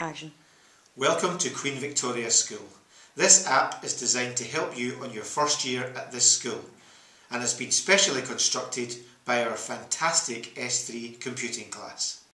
Action. Welcome to Queen Victoria School. This app is designed to help you on your first year at this school and has been specially constructed by our fantastic S3 computing class.